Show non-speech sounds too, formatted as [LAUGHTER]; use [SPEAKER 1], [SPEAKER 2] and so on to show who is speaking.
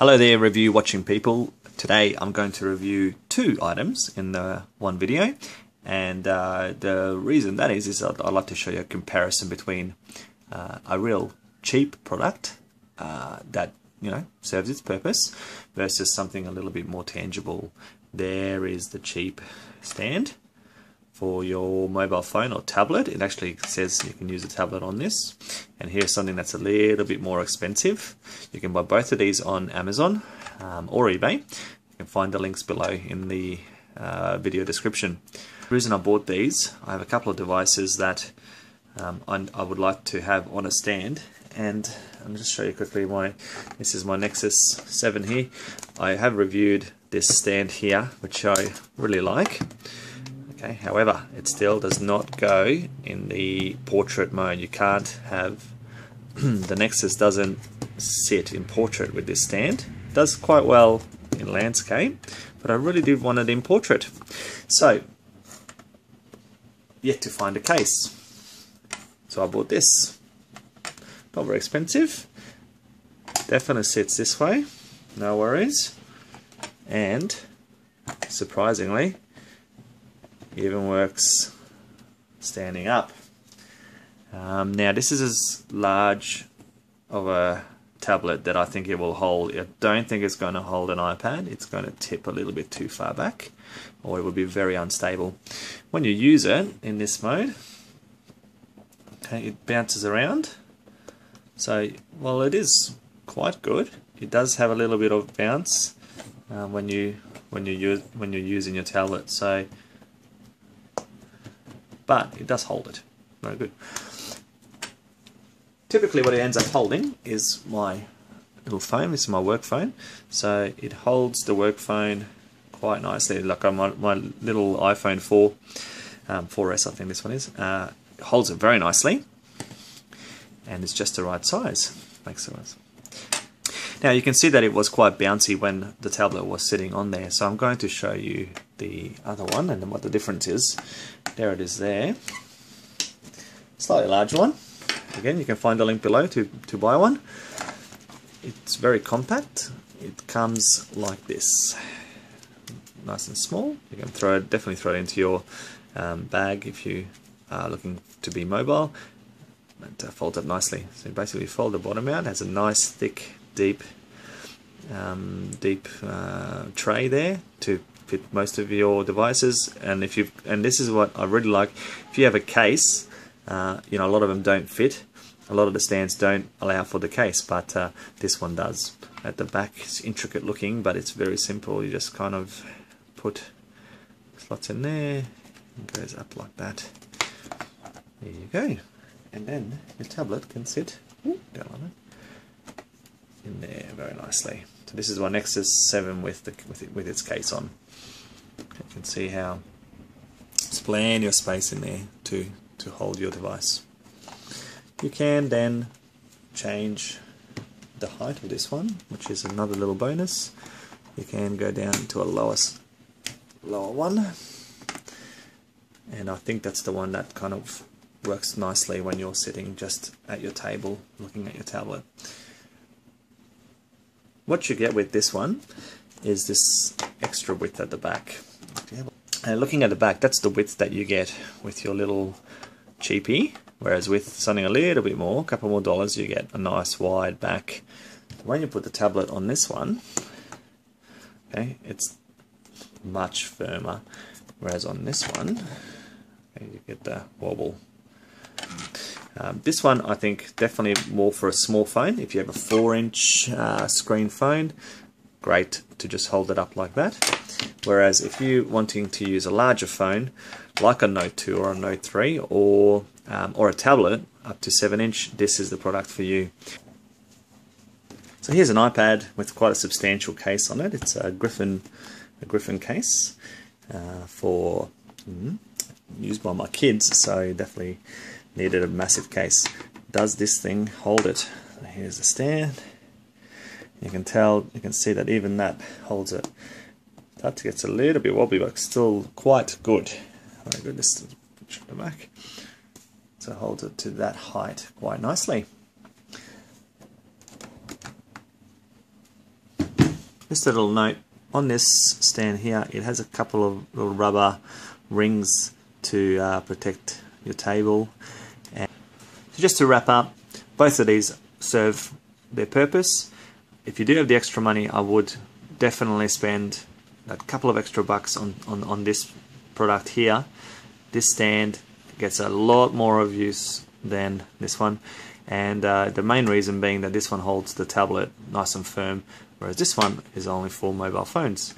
[SPEAKER 1] Hello there review watching people. Today I'm going to review two items in the one video and uh, the reason that is is I'd, I'd, like to show you a comparison between uh, a real cheap product uh, that you know serves its purpose versus something a little bit more tangible. There is the cheap stand for your mobile phone or tablet. It actually says you can use a tablet on this. And here's something that's a little bit more expensive. You can buy both of these on Amazon um, or eBay. You can find the links below in the uh, video description. The reason I bought these, I have a couple of devices that um, I would like to have on a stand and I'll just show you quickly my this is my Nexus 7 here I have reviewed this stand here which I really like Okay, however, it still does not go in the portrait mode. You can't have [CLEARS THROAT] the Nexus doesn't sit in portrait with this stand. It does quite well in landscape, but I really did want it in portrait. So, yet to find a case. So I bought this. Not very expensive. Definitely sits this way. No worries. And, surprisingly, even works standing up. Um, now this is as large of a tablet that I think it will hold. I don't think it's going to hold an iPad. It's going to tip a little bit too far back or it will be very unstable. When you use it in this mode, okay, it bounces around. So while it is quite good, it does have a little bit of bounce uh, when you when you use when you're using your tablet. So but it does hold it. Very good. Typically what it ends up holding is my little phone. This is my work phone. So it holds the work phone quite nicely. Like my, my little iPhone 4, um, 4S I think this one is, uh, holds it very nicely. And it's just the right size. Makes sense. Now you can see that it was quite bouncy when the tablet was sitting on there. So I'm going to show you the other one and what the difference is. There it is there. Slightly larger one. Again, you can find the link below to, to buy one. It's very compact. It comes like this. Nice and small. You can throw it, definitely throw it into your um, bag if you are looking to be mobile. It uh, folds up nicely. So basically fold the bottom out, has a nice thick deep um, deep uh, tray there to fit most of your devices. And if you've, and this is what I really like. If you have a case uh, you know a lot of them don't fit. A lot of the stands don't allow for the case but uh, this one does. At the back it's intricate looking but it's very simple. You just kind of put slots in there. Goes up like that. There you go. And then your tablet can sit down on it in there very nicely. So this is my Nexus 7 with the with, it, with its case on. You can see how there's plenty of space in there to to hold your device. You can then change the height of this one, which is another little bonus. You can go down to a lowest lower one, and I think that's the one that kind of works nicely when you're sitting just at your table looking at your tablet. What you get with this one is this extra width at the back. And looking at the back, that's the width that you get with your little cheapie. Whereas with something a little bit more, a couple more dollars, you get a nice wide back. When you put the tablet on this one, okay, it's much firmer. Whereas on this one, okay, you get the wobble um, this one I think definitely more for a small phone. If you have a 4 inch uh, screen phone, great to just hold it up like that. Whereas if you're wanting to use a larger phone, like a Note 2 or a Note 3 or, um, or a tablet up to 7 inch, this is the product for you. So here's an iPad with quite a substantial case on it. It's a Griffin, a Griffin case uh, for mm, used by my kids, so definitely needed a massive case. Does this thing hold it? Here's the stand. You can tell, you can see that even that holds it. That gets a little bit wobbly, but still quite good. Oh my goodness, push the back. So holds it to that height quite nicely. Just a little note on this stand here, it has a couple of little rubber rings to uh, protect your table. And so just to wrap up, both of these serve their purpose. If you do have the extra money, I would definitely spend a couple of extra bucks on, on, on this product here. This stand gets a lot more of use than this one and uh, the main reason being that this one holds the tablet nice and firm whereas this one is only for mobile phones.